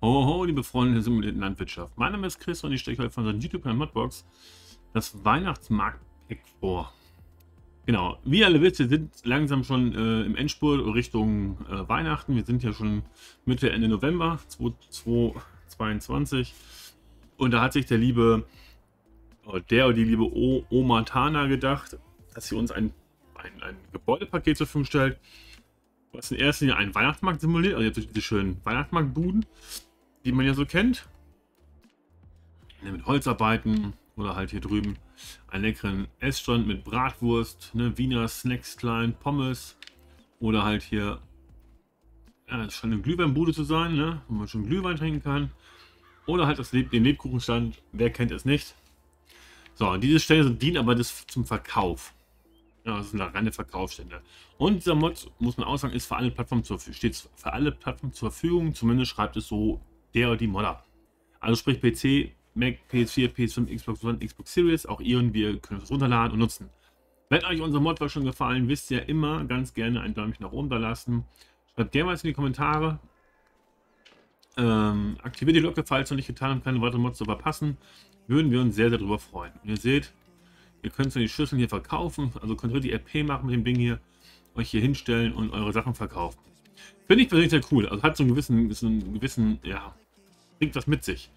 Ho, ho, liebe Freunde der simulierten Landwirtschaft. Mein Name ist Chris und ich stelle euch von unserem YouTube-Kanal Modbox das Weihnachtsmarkt-Pack vor. Genau, wie alle wisst, wir sind langsam schon äh, im Endspurt Richtung äh, Weihnachten. Wir sind ja schon Mitte, Ende November 2022. Und da hat sich der liebe, der oder die liebe o Oma Tana gedacht, dass sie uns ein, ein, ein Gebäudepaket zur Verfügung stellt, was in erster Linie einen Weihnachtsmarkt simuliert, also jetzt diese schönen Weihnachtsmarktbuden, die man ja so kennt. Ne, mit Holzarbeiten oder halt hier drüben einen leckeren Essstand mit Bratwurst, ne, Wiener Snacks klein, Pommes oder halt hier ja, das scheint eine Glühweinbude zu sein, ne, wo man schon Glühwein trinken kann. Oder halt das Leb den Lebkuchenstand, wer kennt es nicht. So, diese Stände dienen aber das zum Verkauf. Ja, das sind reine Verkaufsstände. Und dieser Mod, muss man auch sagen, ist für alle Plattformen zur, steht für alle Plattformen zur Verfügung. Zumindest schreibt es so der oder die Modder. Also sprich PC, Mac, PS4, PS5, Xbox One, Xbox Series. Auch ihr und wir können es runterladen und nutzen. Wenn euch unser Mod schon gefallen, wisst ihr immer ganz gerne ein Däumchen nach oben da lassen. Schreibt gerne was in die Kommentare. Ähm, aktiviert die Glocke, falls noch nicht getan habt, keine weiteren Mods zu verpassen. Würden wir uns sehr, sehr darüber freuen. Und ihr seht, ihr könnt so die Schüsseln hier verkaufen. Also könnt ihr die RP machen mit dem Ding hier. Euch hier hinstellen und eure Sachen verkaufen. Finde ich persönlich sehr cool. Also hat so einen gewissen, so einen gewissen, ja, bringt was mit sich.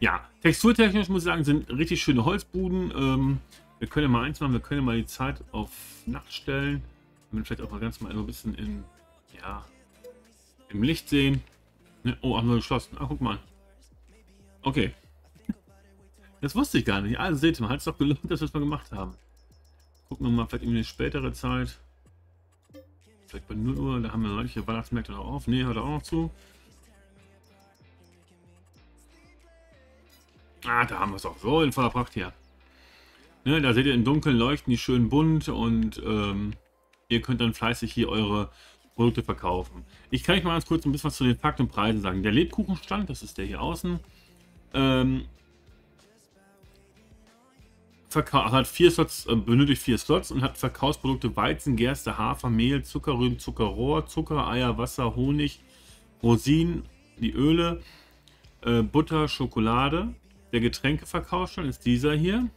Ja, texturtechnisch muss ich sagen, sind richtig schöne Holzbuden. Ähm, wir können ja mal eins machen, wir können ja mal die Zeit auf Nacht stellen. Damit vielleicht auch mal ganz mal ein bisschen in, ja, im Licht sehen. Ne? Oh, haben wir geschlossen. Ah, guck mal. Okay. Das wusste ich gar nicht. Also seht ihr mal, hat es doch gelohnt, dass wir es mal gemacht haben. Gucken wir mal vielleicht in eine spätere Zeit. Vielleicht bei 0 Uhr, da haben wir solche Weihnachtsmärkte noch auf. Ne, hört auch noch zu. Ah, da haben wir es auch so in voller Pracht hier. Ne, da seht ihr im Dunkeln leuchten die schön bunt und ähm, ihr könnt dann fleißig hier eure Produkte verkaufen. Ich kann euch mal ganz kurz ein bisschen was zu den Fakten und Preisen sagen. Der Lebkuchenstand, das ist der hier außen, ähm, hat vier Slots, äh, benötigt vier Slots und hat Verkaufsprodukte Weizen, Gerste, Hafer, Mehl, Zuckerrüben, Zuckerrohr, Zucker, Eier, Wasser, Honig, Rosinen, die Öle, äh, Butter, Schokolade. Der Getränkeverkaufsstand ist dieser hier.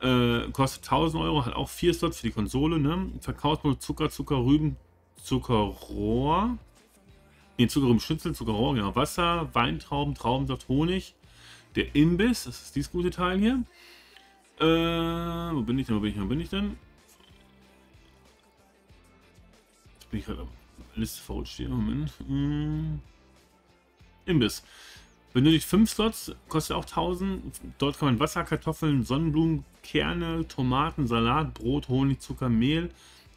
Äh, kostet 1000 Euro, hat auch vier Slots für die Konsole. Ne? Verkaufsprodukt Zucker, Zuckerrüben, Zuckerrohr. Ne, Zuckerrüben, Schnitzel, Zuckerrohr, genau. Wasser, Weintrauben, Traubensaft, Honig. Der Imbiss, das ist dieses gute Teil hier. Äh, wo bin ich denn? Wo bin ich, wo bin ich denn? Jetzt bin ich gerade Liste verrutscht hier. Moment. Hm. Imbiss. Benötigt 5 Slots, kostet auch 1000. Dort kann man Wasser, Kartoffeln, Sonnenblumen, Kerne, Tomaten, Salat, Brot, Honig, Zucker, Mehl,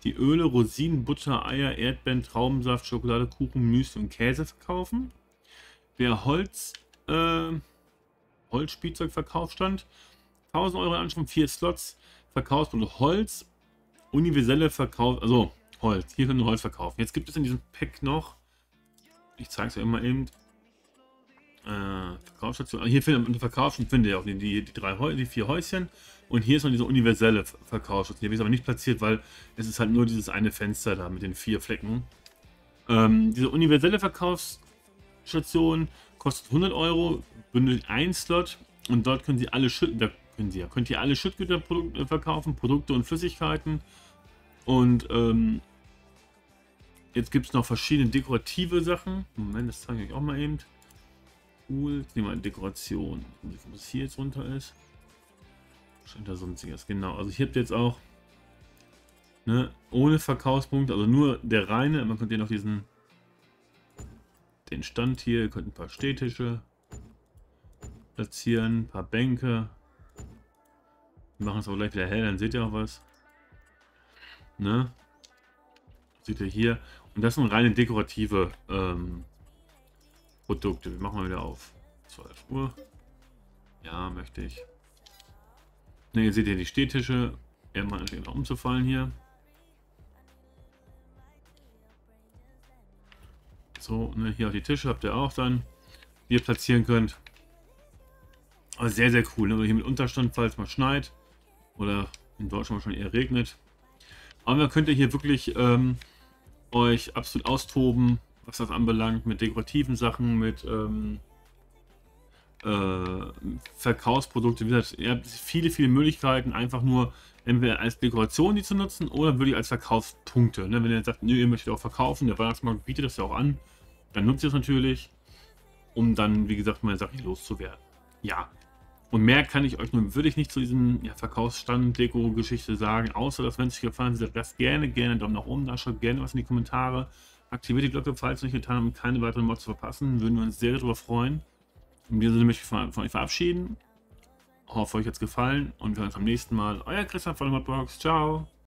die Öle, Rosinen, Butter, Eier, Erdbeeren, Traubensaft, Schokolade, Kuchen, Müsli und Käse verkaufen. Wer Holz, äh, Holzspielzeug Verkaufsstand, 1000 Euro Anschaffung, 4 Slots, Verkaufsprodukt Holz, universelle Verkauf, also Holz, hier können wir Holz verkaufen. Jetzt gibt es in diesem Pack noch, ich zeige es ja immer eben, äh, Verkaufsstation, hier findet man Verkaufsstation, findet ihr auch die, die, die, drei, die vier Häuschen und hier ist noch diese universelle Verkaufsstation. Hier habe ich aber nicht platziert, weil es ist halt nur dieses eine Fenster da mit den vier Flecken. Ähm, diese universelle Verkaufsstation kostet 100 Euro, bündelt ein Slot und dort können Sie alle Schütt, Sie ja, könnt ihr alle Schüttgüter verkaufen, Produkte und Flüssigkeiten. Und ähm, jetzt gibt es noch verschiedene dekorative Sachen. Moment, das zeige ich euch auch mal eben. Cool, nehmen wir Dekoration. Was hier jetzt runter ist. Scheint da sonstiges. Genau, also ich habe jetzt auch ne, ohne Verkaufspunkt, also nur der reine. Man könnte noch diesen den Stand hier, ihr könnt ein paar Stehtische platzieren, ein paar Bänke. Wir machen es aber gleich wieder hell, dann seht ihr auch was. Ne? Seht ihr hier. Und das sind reine dekorative ähm, Produkte. Wir machen mal wieder auf 12 Uhr. Ja, möchte ich. Ne, ihr seht hier die Stehtische. Er mal noch umzufallen hier. So, ne, hier auf die Tische habt ihr auch dann, die ihr platzieren könnt. Aber sehr, sehr cool. Ne? Hier mit Unterstand, falls mal schneit. Oder in Deutschland schon eher regnet. Aber könnt ihr hier wirklich ähm, euch absolut austoben, was das anbelangt, mit dekorativen Sachen, mit ähm, äh, Verkaufsprodukte. Wie gesagt, ihr habt viele, viele Möglichkeiten, einfach nur entweder als Dekoration die zu nutzen oder wirklich als Verkaufspunkte. Ne? Wenn ihr sagt, nö, ihr möchtet auch verkaufen, der Weihnachtsmarkt bietet das ja auch an, dann nutzt ihr es natürlich, um dann, wie gesagt, meine Sache loszuwerden. Ja. Und mehr kann ich euch nun wirklich nicht zu diesem ja, Verkaufsstand-Deko-Geschichte sagen, außer dass, wenn es euch gefallen hat, lasst gerne, gerne Daumen nach oben da, schreibt gerne was in die Kommentare, aktiviert die Glocke, falls ihr nicht getan habt, um keine weiteren Mods zu verpassen, würden wir uns sehr darüber freuen. In diesem Sinne möchte ich von, von euch verabschieden. Hoffe, euch hat es gefallen und wir sehen uns beim nächsten Mal. Euer Christian von der Modbox. Ciao.